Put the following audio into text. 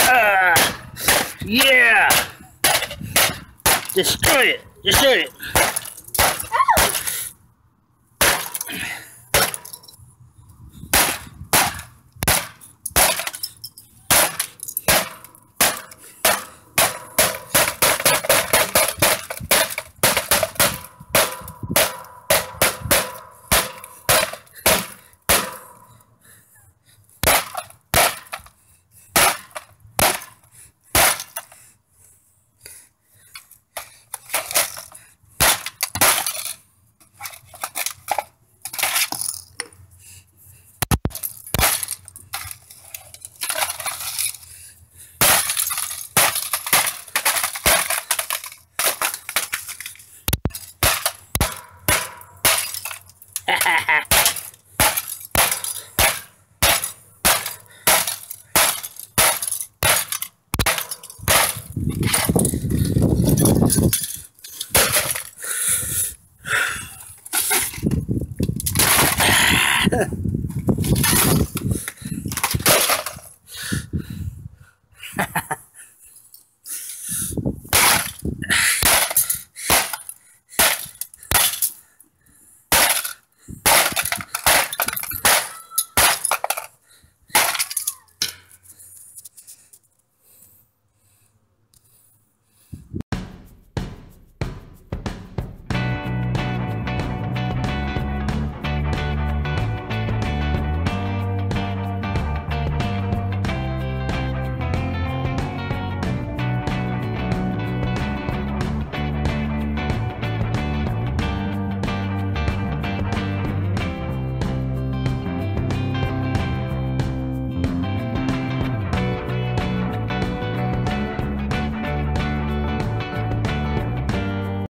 Uh, yeah. Destroy it. Destroy it. Ha ha ha.